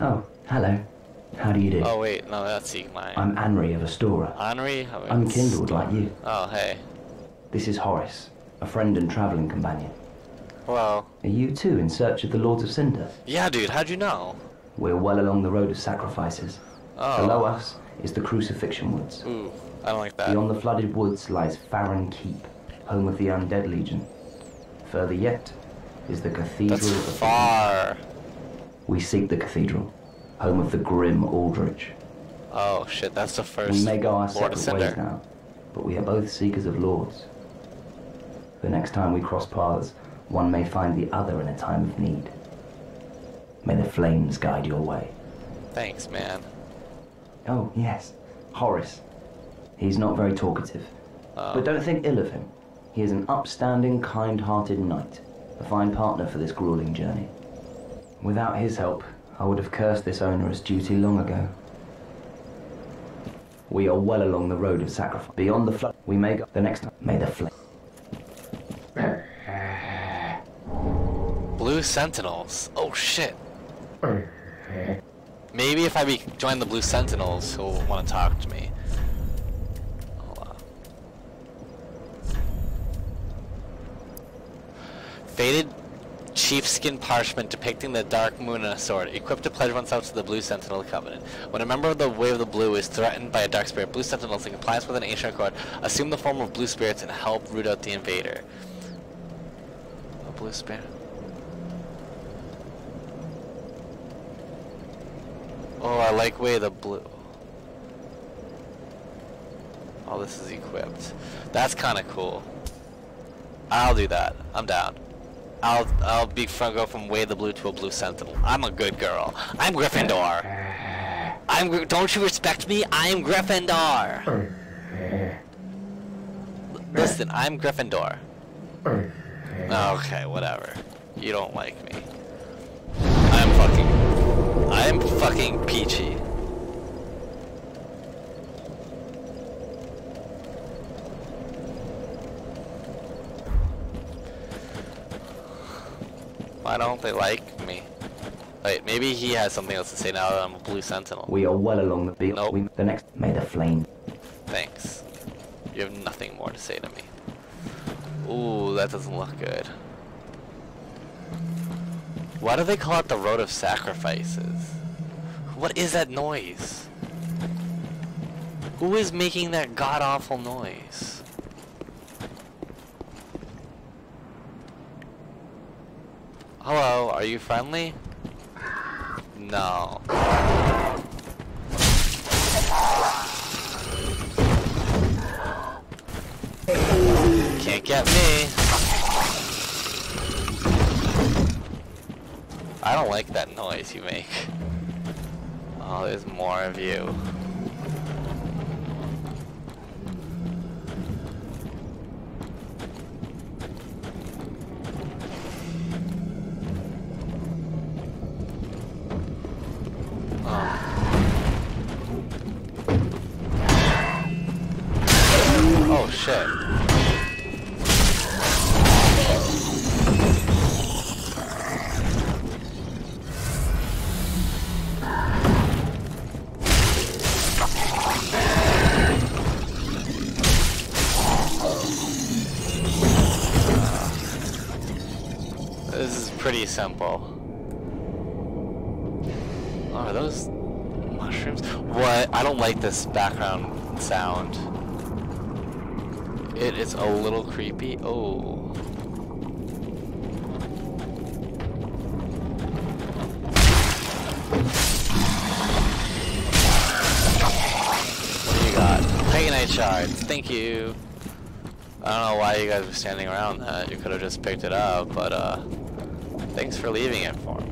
Oh, hello. How do you do? Oh wait, no, that's Siegmeyer. I'm Anri of Astora. Anri? Oh, I'm kindled like you. Oh hey. This is Horace, a friend and traveling companion. Well, Are you too in search of the Lords of Cinder? yeah, dude. How'd you know? We're well along the road of sacrifices. Oh. Below us is the Crucifixion Woods. Ooh, I don't like that. Beyond the flooded woods lies Farron Keep, home of the Undead Legion. Further yet is the Cathedral That's of far. We seek the cathedral, home of the grim Aldrich. Oh shit, that's the first. We may go our Lord separate ways now, but we are both seekers of lords. The next time we cross paths, one may find the other in a time of need. May the flames guide your way. Thanks, man. Oh, yes, Horace. He's not very talkative, Oh. but don't think ill of him. He is an upstanding, kind-hearted knight, a fine partner for this grueling journey. Without his help, I would have cursed this onerous duty long ago. We are well along the road of sacrifice. Beyond the flood, we may go. The next time, may the flame. Blue Sentinels. Oh shit. Maybe if I be join the Blue Sentinels, he'll want to talk to me. Hold on. Faded sheepskin parchment depicting the dark moon and a sword, equipped to pledge oneself to the Blue Sentinel Covenant. When a member of the Way of the Blue is threatened by a dark spirit, Blue Sentinels, in compliance with an ancient accord, assume the form of blue spirits and help root out the invader. A blue spirit. Oh, I like way of the blue. Oh, this is equipped. That's kind of cool. I'll do that. I'm down. I'll I'll be go from way the blue to a blue sentinel. I'm a good girl. I'm Gryffindor. I'm don't you respect me? I'm Gryffindor. Listen, I'm Gryffindor. Okay, whatever. You don't like me. I'm fucking I'm fucking peachy. Why don't they like me? Wait, maybe he has something else to say now that I'm a blue sentinel. We are well along the. Be- Nope. we, the next, may the flame. Thanks. You have nothing more to say to me. Ooh, that doesn't look good. Why do they call it the Road of Sacrifices? What is that noise? Who is making that god-awful noise? Hello, are you friendly? No. Can't get me. I don't like that noise you make. Oh, there's more of you. Pretty simple. Oh, are those mushrooms? What? I don't like this background sound. It is a little creepy. Oh. What do you got? Paganite shards. Thank you. I don't know why you guys were standing around that. You could have just picked it up, but uh, thanks for leaving it for me.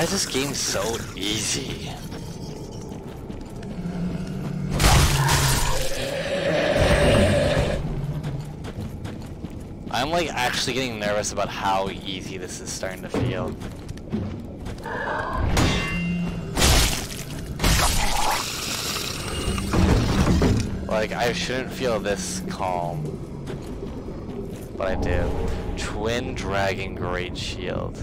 Why is this game so easy? I'm like actually getting nervous about how easy this is starting to feel. Like, I shouldn't feel this calm. But I do. Twin Dragon Great Shield.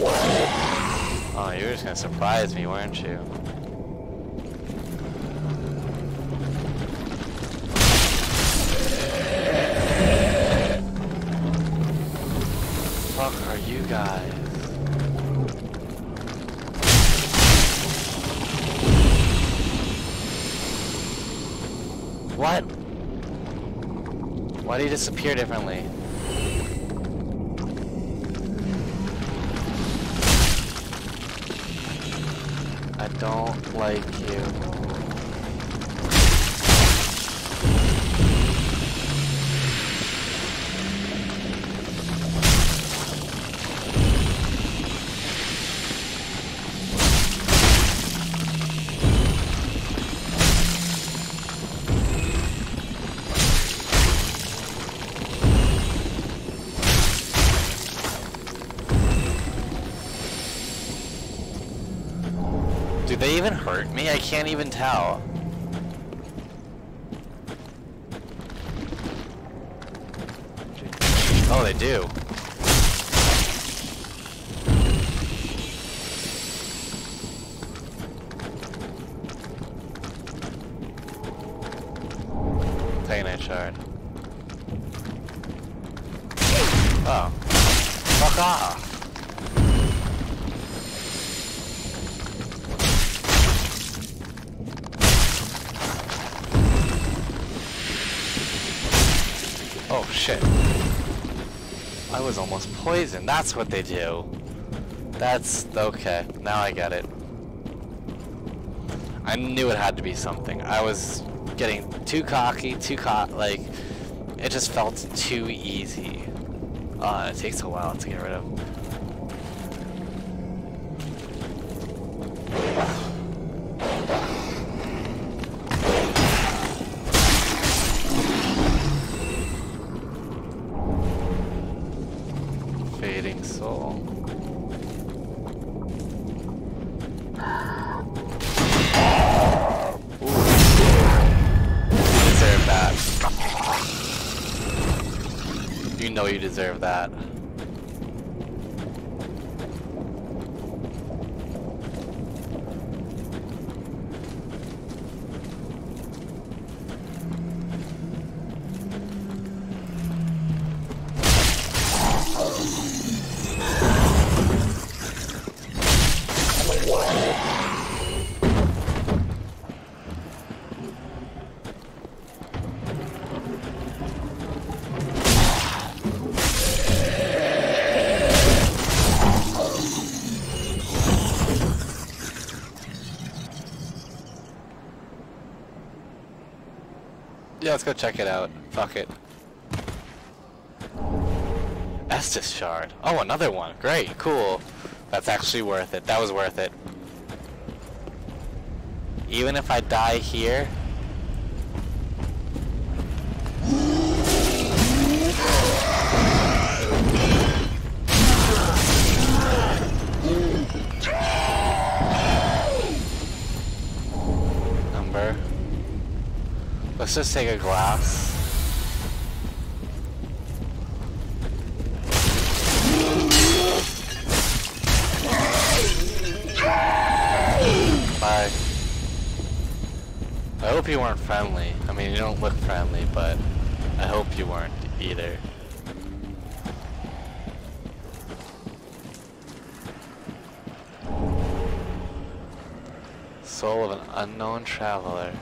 Oh, you were just gonna surprise me, weren't you? Fuck are you guys? What? Why do you disappear differently? Don't like you. Can't even tell. Oh, they do. Titanite shard. Oh. Fuck off. Shit. I was almost poisoned. That's what they do. That's okay. Now I get it. I knew it had to be something. I was getting too cocky, too caught. Like, it just felt too easy. Uh, it takes a while to get rid of. Know you deserve that. Go check it out. Fuck it. Estus shard. Oh, another one. Great, cool. That's actually worth it. That was worth it. Even if I die here. Let's just take a glass. Bye. I hope you weren't friendly. I mean, you don't look friendly, but I hope you weren't either. Soul of an unknown traveler.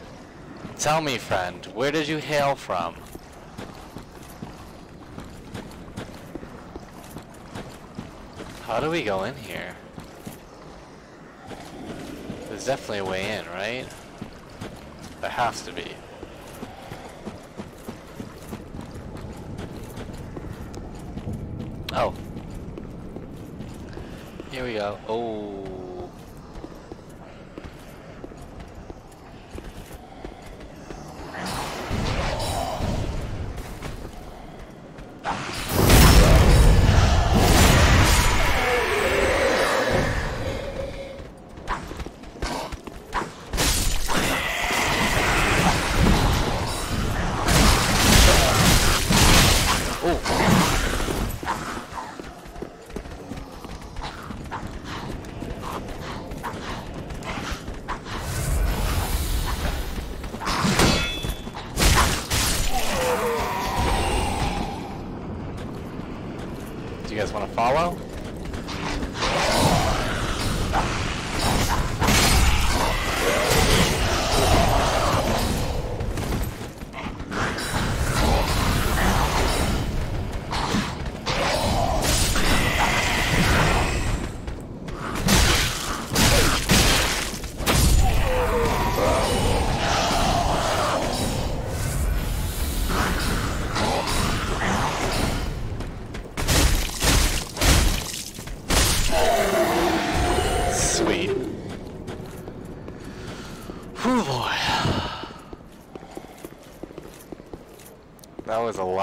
Tell me, friend, where did you hail from? How do we go in here? There's definitely a way in, right? There has to be. Oh. Here we go. Oh.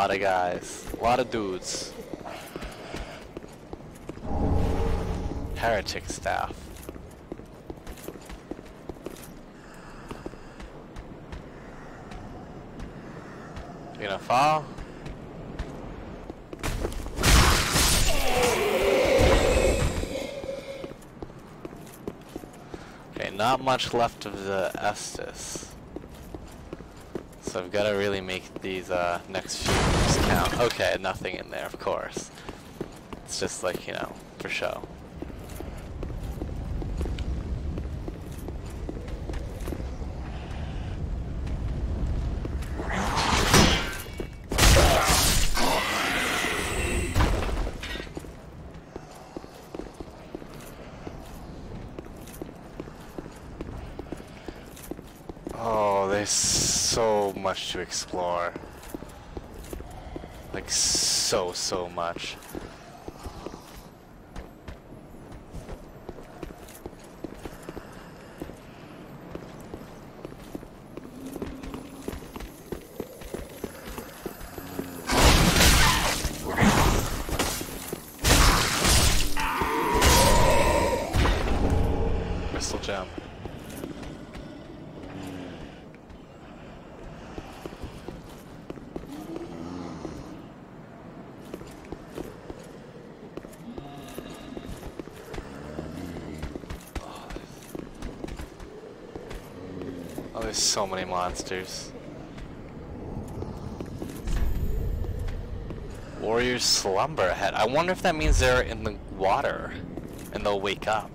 Lot of guys. A lot of dudes. Heretic staff. You gonna fall? Okay, not much left of the Estus. So I've got to really make these uh, next few moves count. Okay, nothing in there, of course. It's just like, you know, for show. Oh, there's so much to explore. Like, so, so much. There's so many monsters. Warriors slumber ahead. I wonder if that means they're in the water and they'll wake up.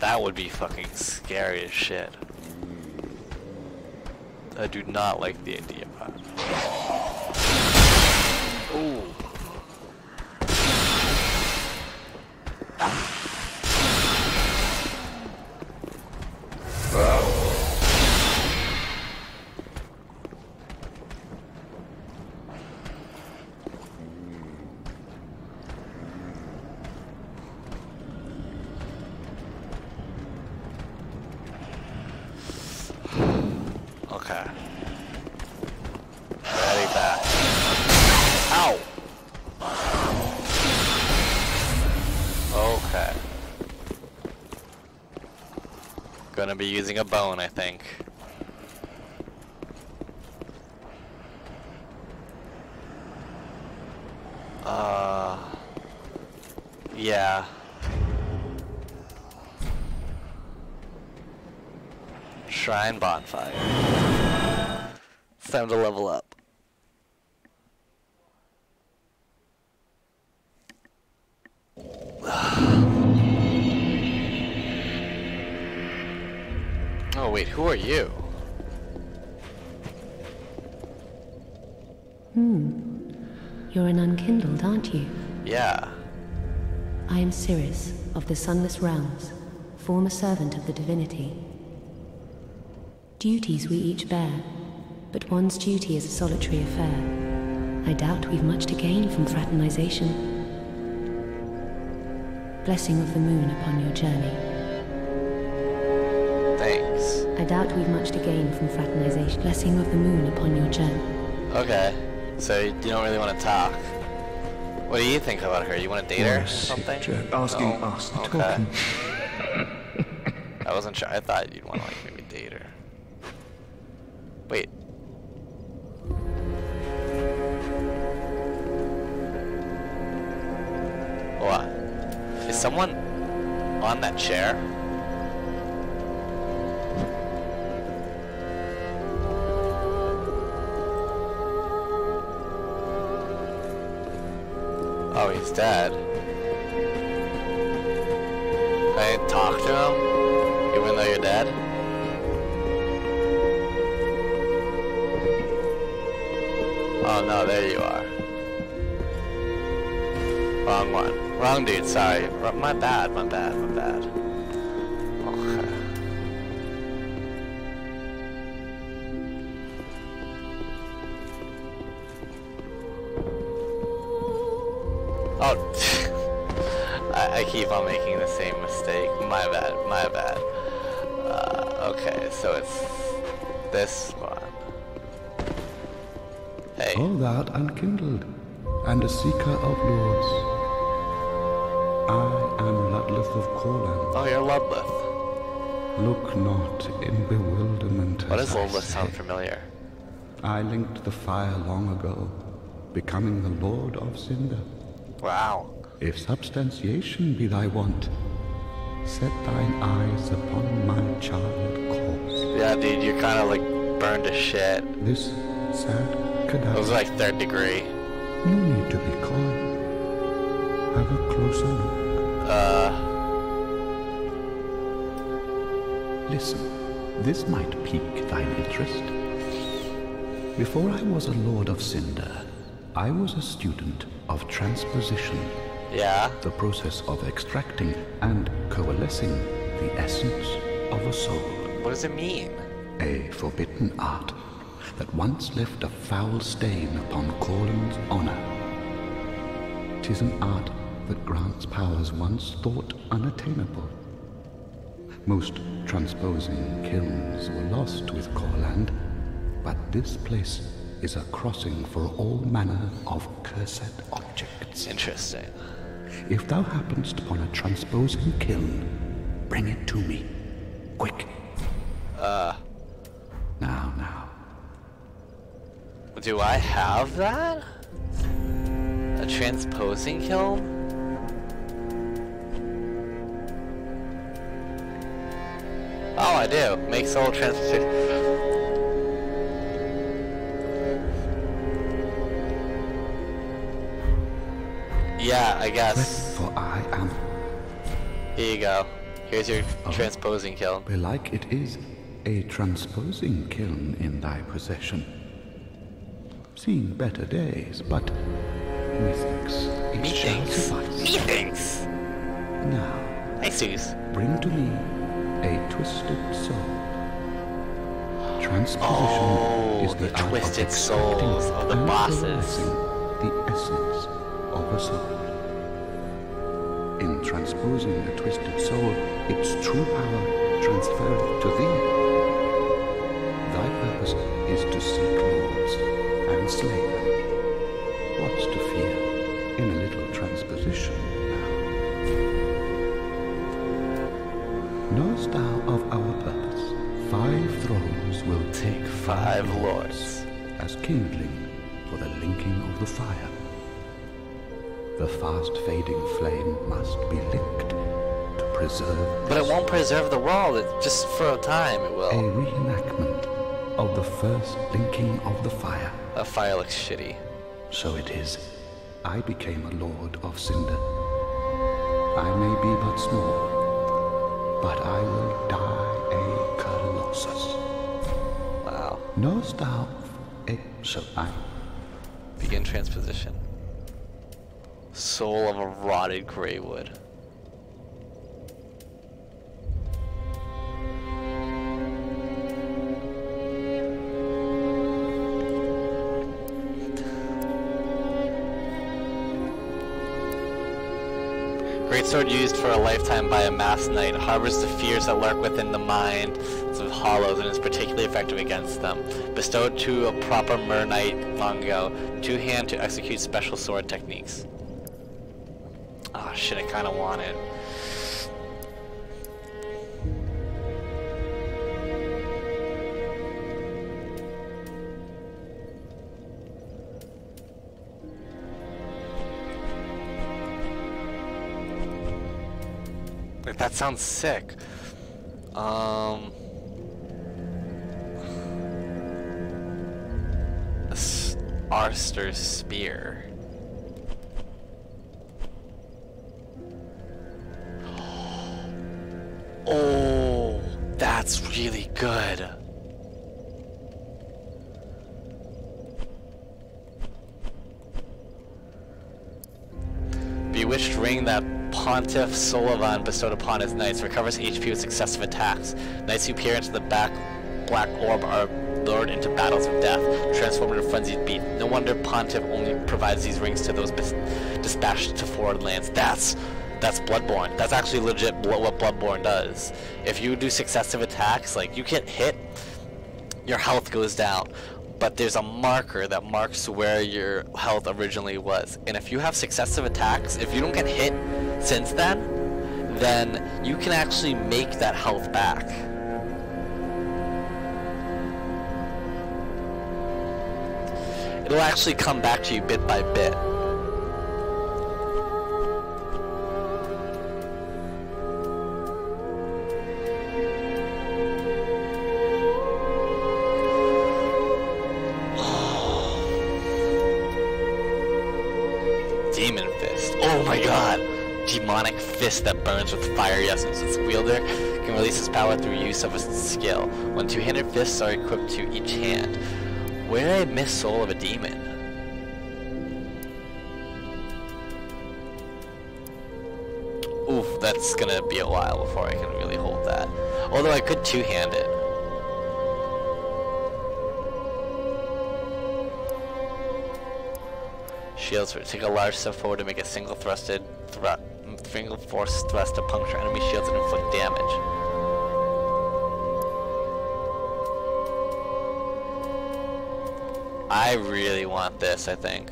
That would be fucking scary as shit. I do not like the idea Okay. Ready back. Ow! Okay. Gonna be using a bone, I think. Uh. Yeah. Shrine bonfire. It's time to level up. Oh wait, who are you? Hmm. You're an unkindled, aren't you? Yeah. I am Sirris, of the Sunless Realms, former servant of the divinity. Duties we each bear, but one's duty is a solitary affair. I doubt we've much to gain from fraternization. Blessing of the moon upon your journey. Thanks. I doubt we've much to gain from fraternization. Blessing of the moon upon your journey. Okay. So you don't really want to talk. What do you think about her? You want to date her or What a sick something? joke. Asking Oh, us to okay. talk. I wasn't sure. I thought you'd want to like maybe her. On that chair? Oh, he's dead. Can I talk to him, even though you're dead? Oh no, there you are. Wrong one. Wrong dude, sorry. My bad, my bad, my bad. Oh, I, keep on making the same mistake. My bad, my bad. Uh, okay, so it's this one. Hey. Thou art unkindled, and a seeker of lords. I am Ludleth of Courland. Oh, you're Ludleth. Look not in bewilderment. Why as does I Ludleth sound familiar? I linked the fire long ago, becoming the Lord of Cinder. Wow. If substantiation be thy want, set thine eyes upon my charred corpse. Yeah, dude, you're kind of like burned to shit. This sad cadaver. It was like third degree. No need to be calm. Have a closer look. Uh, Listen, this might pique thine interest. Before I was a Lord of Cinder, I was a student of transposition, yeah. the process of extracting and coalescing the essence of a soul. What does it mean? A forbidden art that once left a foul stain upon Courland's honor. Tis an art that grants powers once thought unattainable. Most transposing kilns were lost with Courland, but this place is a crossing for all manner of cursed objects. Interesting. If thou happenest upon a transposing kiln, bring it to me. Quick. Uh, Now, now. do I have that? A transposing kiln? Oh, I do. Make soul transposition. Yeah, I guess. For I am Here you go. Here's your Oh. transposing kiln. belike it is a transposing kiln in thy possession. Seen better days, but methinks it shall Methinks. suffice. Methinks. Now, bring to me a twisted soul. Transposition Oh, is the, the twisted of souls of the bosses. The essence of a soul. In transposing a twisted soul, its true power transferred to thee. Thy purpose is to seek lords and slay them. What's to fear in a little transposition Knowest thou of our purpose? Five thrones will take Five lords. as kindling for the linking of the fire. The fast fading flame must be licked to preserve But it won't preserve the world. It just for a time it will. a reenactment of the first linking of the fire. That fire looks shitty. So it is. I became a lord of cinder. I may be but small, but I will die a colossus. Wow. Knowest thou? A, so I Begin transposition. Soul of a rotted greatwood. Great sword used for a lifetime by a masked knight harbors the fears that lurk within the mind of hollows and is particularly effective against them. Bestowed to a proper mer knight long ago, two hand to execute special sword techniques. Oh shit, I kinda want sounds sick. Um... Arstor's spear. Oh, that's really good. Bewitched ring that Pontiff Sulyvahn bestowed upon his knights recovers HP with successive attacks. Knights who peer into the back black orb are lured into battles of death, transformed into frenzied beast. No wonder Pontiff only provides these rings to those dispatched to foreign lands. That's that's Bloodborne. That's actually legit what Bloodborne does. If you do successive attacks, like you get hit, your health goes down. But there's a marker that marks where your health originally was. And if you have successive attacks, if you don't get hit since then, then you can actually make that health back. It'll actually come back to you bit by bit. My god! Demonic fist that burns with fiery essence. Its wielder can release its power through use of a skill. When two-handed fists are equipped to each hand, where I miss Soul of a Demon? Oof, that's gonna be a while before I can really hold that. Although I could two-hand it. Shields take a large step forward to make a single thrusted thrust single force thrust to puncture enemy shields and inflict damage. I really want this, I think.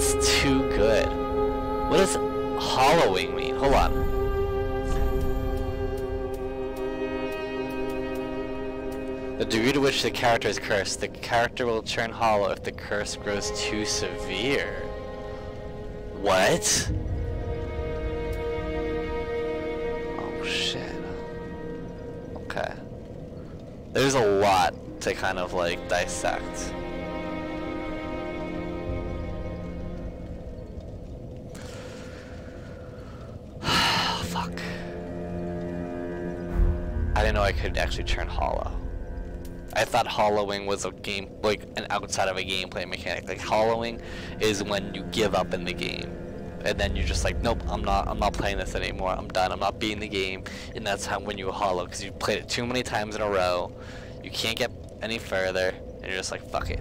That's too good. What does hollowing mean? Hold on. The degree to which the character is cursed. The character will turn hollow if the curse grows too severe. What? Oh shit. Okay. There's a lot to kind of like dissect. Could actually turn hollow. I thought hollowing was a game, like an outside of a gameplay mechanic. Like hollowing is when you give up in the game, and then you're just like, nope, I'm not, I'm not playing this anymore. I'm done. I'm not beating the game, and that's how when you hollow because you've played it too many times in a row. You can't get any further, and you're just like, fuck it.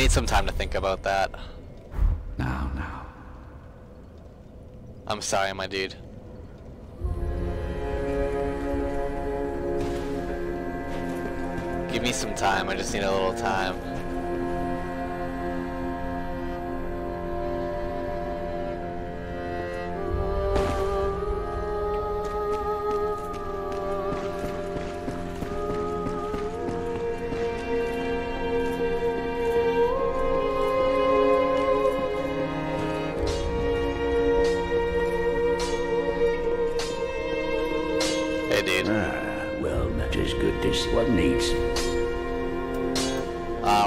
Need some time to think about that. Now, now. I'm sorry, my dude. Give me some time, I just need a little time.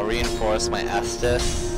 Uh, reinforce my Estus.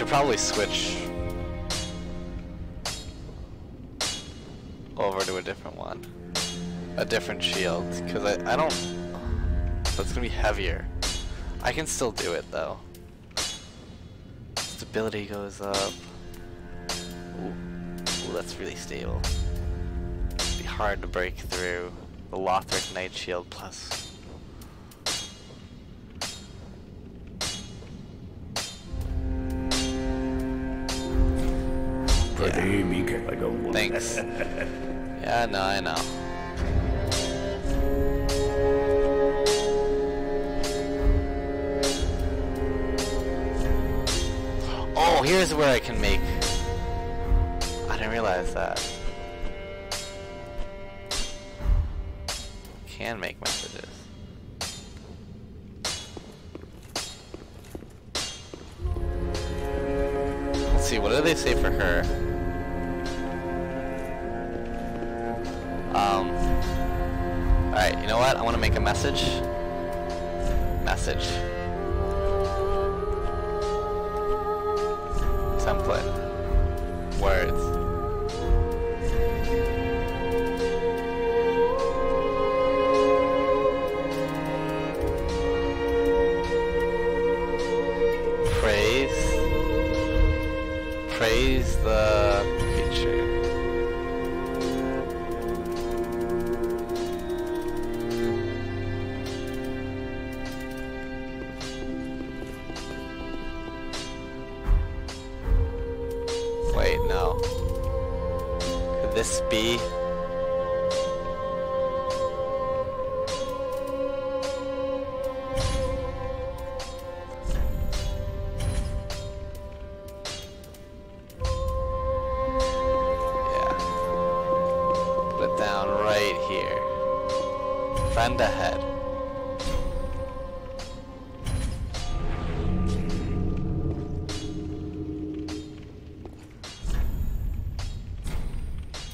Should probably switch over to a different one. A different shield, because I, I don't... That's gonna be heavier. I can still do it, though. Stability goes up. Ooh, Ooh that's really stable. It'd be hard to break through. The Lothric Knight Shield plus. Careful. Thanks. yeah, no, I know. Oh, here's where I can make. I didn't realize that. Can make messages. Let's see, what do they say for her? Alright, you know what? I want to make a message. Message. Template.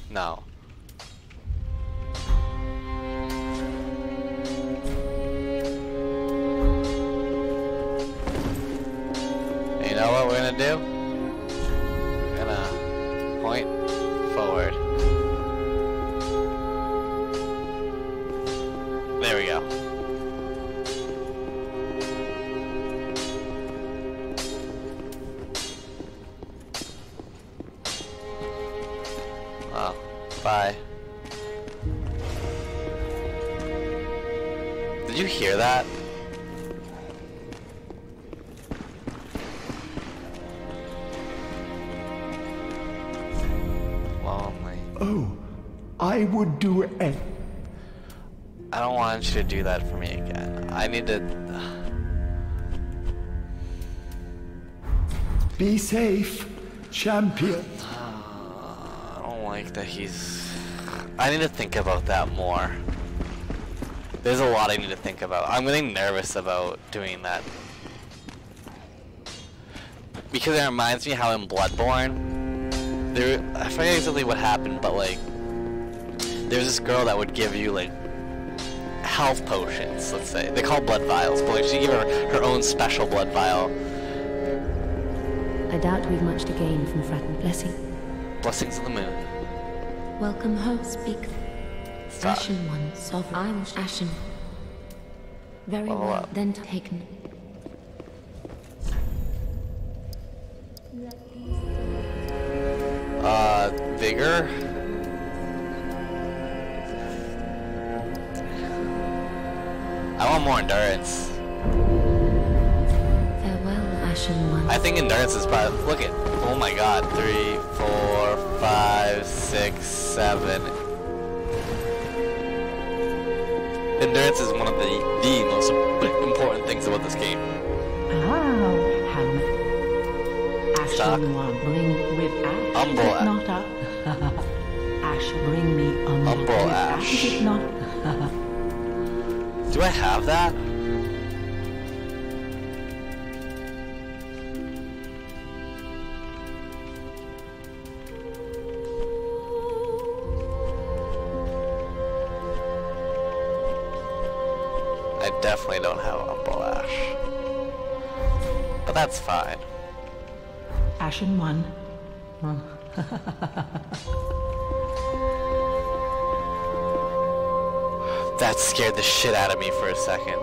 No. Do that for me again. I need to. Be safe, champion. Ah, I don't like that he's. I need to think about that more. There's a lot I need to think about. I'm getting nervous about doing that. Because it reminds me how in Bloodborne, there I forget exactly what happened, but like there's this girl that would give you like health potions, let's say. They call blood vials, but she gave her her own special blood vial. I doubt we've much to gain from Fratton. Blessing. Blessings of the moon. Welcome home. Speak. Stop. Ashen one, sovereign. I'm Ashen. Very Level well. up. Then taken. Uh, vigor. More endurance. Farewell, Ashen one. I think endurance is probably. Look at. Oh my god. Three, four, five, six, seven. Endurance is one of the the most important things about this game. Ah, Ham. Ashen one, bring with ash. Humble is not a ash? Bring me humble, Humble with ash. Is it not? Do I have that? I definitely don't have Humble Ash. But that's fine. Ashen one. That scared the shit out of me for a second.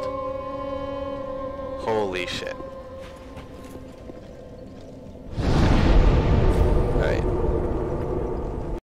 Holy shit.